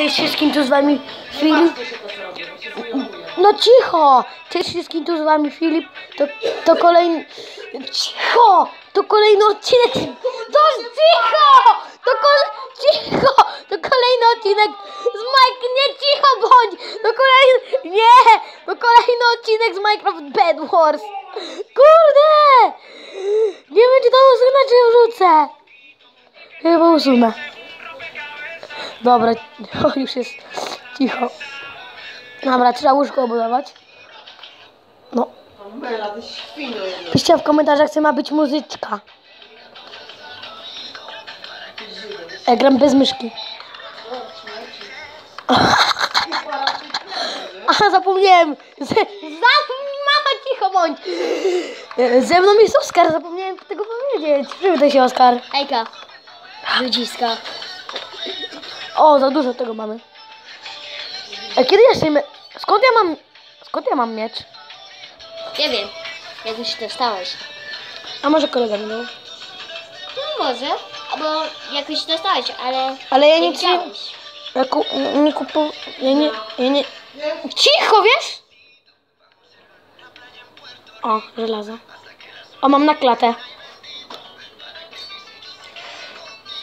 Cześć wszystkim, tu z wami Filip. No cicho! Cześć wszystkim, tu z wami Filip. To, to kolejny... Cicho! To kolejny odcinek... To cicho! To kol... Cicho! To kolejny odcinek z Mike... Nie cicho bądź! To kolejny... Nie! To kolejny odcinek z Minecraft Bed Wars. Kurde! Nie czy to usunę, czy wrzucę. Chyba usunę. Dobra, o, już jest cicho. Dobra, trzeba łóżko obudować. No. Piszcie w komentarzach, co ma być muzyczka. Ja gram bez myszki. Aha, zapomniałem. Za, mama, cicho bądź. E, Ze mną jest Oskar, zapomniałem tego powiedzieć. Przywitaj się, Oskar. Ejka. Ludziska. O, za dużo tego mamy. A kiedy ja się... Skąd ja mam... Skąd ja mam miecz? Nie wiem. Jak już dostałeś. A może kolega mi dał? No może. Albo jakoś dostałeś, ale Ale ja nie chciałeś. Ja ku, nie kupu... Ja nie... Ja nie... Cicho, wiesz? O, żelazo. O, mam na klatę.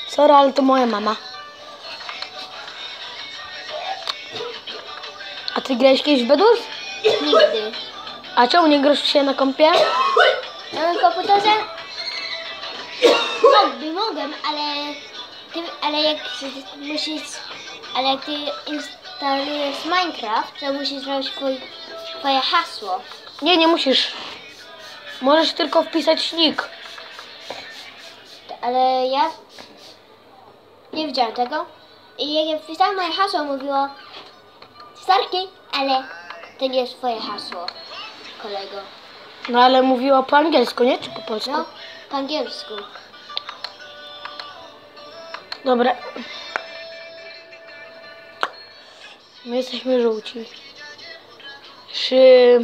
Sorry, ale to moja mama. Ty grałeś kiedyś w Bedus? Nigdy. A czemu nie grasz się na kompie? Na komputerze mogę, mogę, ale ty, ale jak musisz, ale jak ty instalujesz Minecraft, to musisz zrobić twój, twoje hasło. Nie, nie musisz. Możesz tylko wpisać nick. Ale ja nie widziałam tego. I jak ja wpisałam moje hasło, mówiło Starki, ale to nie jest twoje hasło, kolego. No ale mówiła po angielsku, nie? Czy po polsku? No, po angielsku. Dobra. My jesteśmy żółci. Czy...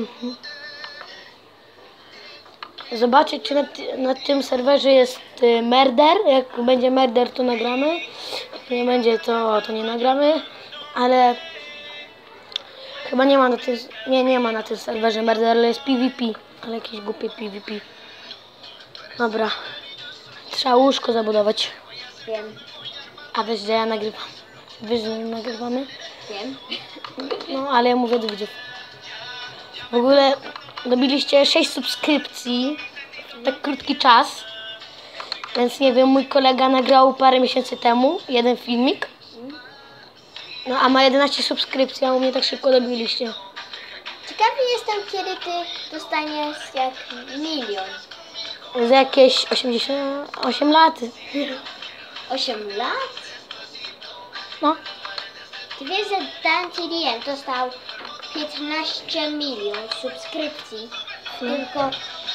Zobaczę, czy na, na tym serwerze jest y, merder. Jak będzie merder, to nagramy. Jak nie będzie, to, to nie nagramy. Ale chyba nie ma na tym... Nie, nie ma na tym serwerze merder, ale jest PvP. Ale jakieś głupie PvP. Dobra. Trzeba łóżko zabudować. Wiem, A wiesz, że ja nagrywam. Wiesz, że nagrywamy? wiem. No, ale ja mówię do widzów. W ogóle dobiliście 6 subskrypcji w tak krótki czas. Więc nie wiem, mój kolega nagrał parę miesięcy temu jeden filmik. No, a ma 11 subskrypcji, a u mnie tak szybko dobiliście. Ciekawy jestem, kiedy ty dostaniesz jak milion. Za jakieś 88 lat. 8 lat? No, Ty wiesz, że Dan TDM dostał 15 milion subskrypcji w tylko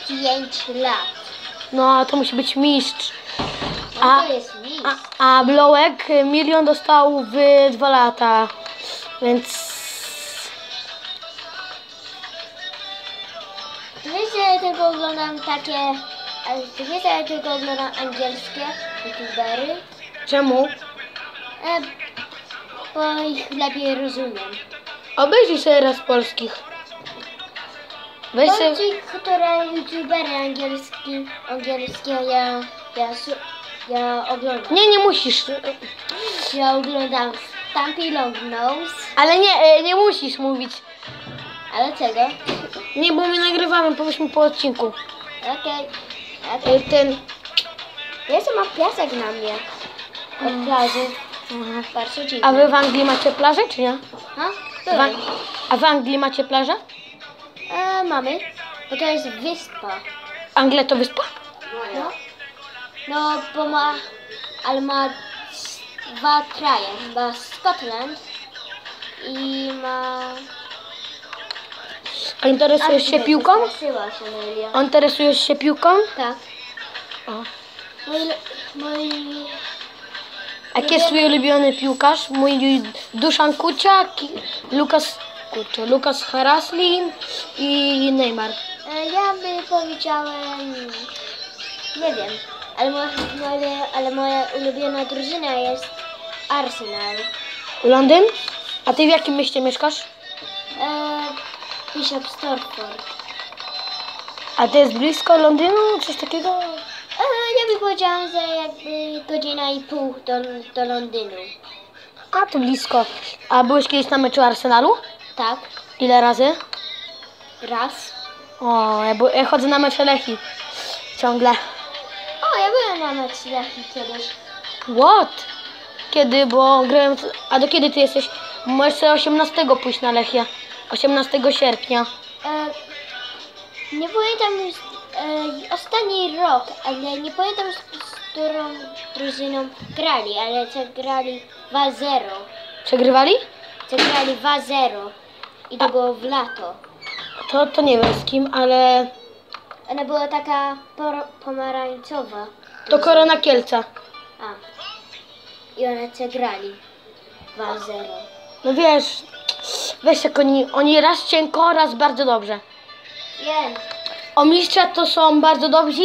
5 lat. no to musi być mistrz. No A- to jest mistrz. A, a Blołek y, milion dostał w 2 lata. Więc wiesz, że ja tylko oglądam takie... wiesz, że ja tylko oglądam angielskie youtubery? czemu? E, bo ich lepiej rozumiem. Obejrzyj sobie raz polskich. Weź sobie... ci, które youtubery angielski, angielskie ja, ja, ja oglądam. Nie, nie musisz. Ja oglądam Stampy Long Nose, Ale nie, e, nie musisz mówić. ale czego? Nie, bo my nagrywamy, powiedzmy po odcinku. Okej. E, Ten... Jeszcze ma piasek na mnie. Od plaży. Bardzo dziwne. A wy w Anglii macie plażę, czy nie? Ha? W. A w Anglii macie plażę? E, mamy. Bo to jest wyspa. Anglia to wyspa? No. No, bo ma... Ale ma dwa kraje. Ma Scotland i ma... A interesujesz się piłką? A interesujesz się piłką? Tak. O. Mój... Mój... Jaki jest twój ulubiony piłkarz? Mój Duszan Kuciak, Lukas... Kurczę, Lukas Haraslin i Neymar. E, Ja by powiedziałem... Nie wiem. Ale, mo, moje, ale moja ulubiona drużyna jest Arsenal. Londyn? A ty w jakim mieście mieszkasz? Eee, Bishop Stortford. A to jest blisko Londynu? Coś takiego? Eee, ja bym powiedziała, że jakby godzina i pół do, do Londynu. A, to blisko. A byłeś kiedyś na meczu Arsenalu? Tak, Ile razy? raz. O, ja, ja chodzę na mecze Lechi. Ciągle. Byłem na Lechii kiedyś. What? Kiedy? Bo grałem... A do kiedy ty jesteś? Możesz sobie 18 pójść na Lechię. 18 sierpnia. E, nie pamiętam już e, ostatni rok, ale nie pamiętam z, którą drużyną grali, ale co grali 2-0. Przegrywali? Co grali 2-0 i to było w lato. To, to nie wiem z kim, ale... Ona była taka pomarańczowa. To Korona Kielce. A. I one co grali 2-0. No wiesz, wiesz jak oni, oni raz cienko, raz bardzo dobrze. Wiem. O mistrza to są bardzo dobrzy,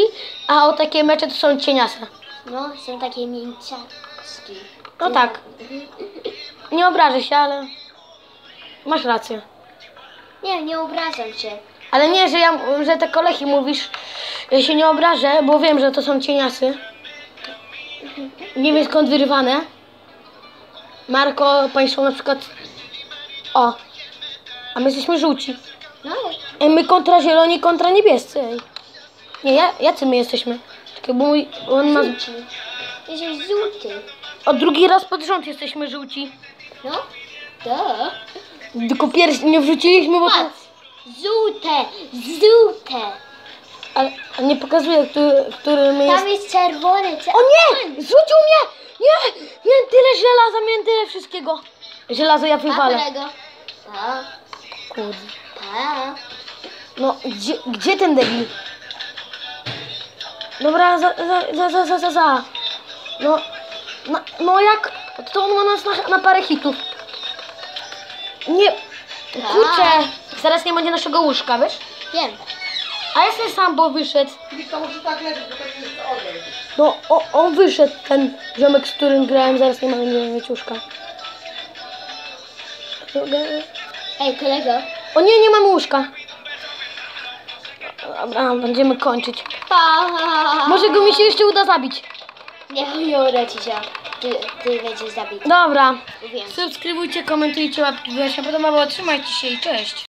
a o takie mecze to są cieniase. No, są takie mięciaczki. No tak. Nie obrażę się, ale masz rację. Nie, nie obrażam się. Ale nie, że, ja, że te kolegi mówisz, ja się nie obrażę, bo wiem, że to są cieniasy. Nie wiem skąd wyrywane. Marko, państwo na przykład... O, a my jesteśmy żółci. No, Ej, my kontra zieloni, kontra niebiescy. Ej. Nie, ja, jacy my jesteśmy? Czekaj, bo mój, on ma... żółci. Jesteś żółty. O drugi raz pod rząd jesteśmy żółci. No? To? Tylko pierwszy nie wrzuciliśmy, bo. Patrz. Żółte, żółte. Ale nie pokazuje, który, który my jest... Tam jest czerwony. Cze- O nie! Zrzucił mnie! Nie! Miałem tyle żelaza, miałem tyle wszystkiego. Żelazo ja wywalę. Kurde. No, gdzie, gdzie ten debil? Dobra, za, za, za, za, za, za. No, no, no jak? To on ma nas na, na parę hitów. Nie, kurczę, zaraz nie będzie naszego łóżka, wiesz? Wiem. A ja sobie sam, bo wyszedł. To może tak leżeć, bo tak jest ogień. No, o, on wyszedł, ten ziomek, z którym grałem, zaraz nie mamy mieć łóżka. Ej, kolego. O nie, nie mamy łóżka. Dobra, będziemy kończyć. Pa. Może go mi się jeszcze uda zabić. Nie, nie uda ci się. Ty, ty będziesz zabity. Dobra. Wiem. Subskrybujcie, komentujcie, łapki się podobało. Trzymajcie się i cześć.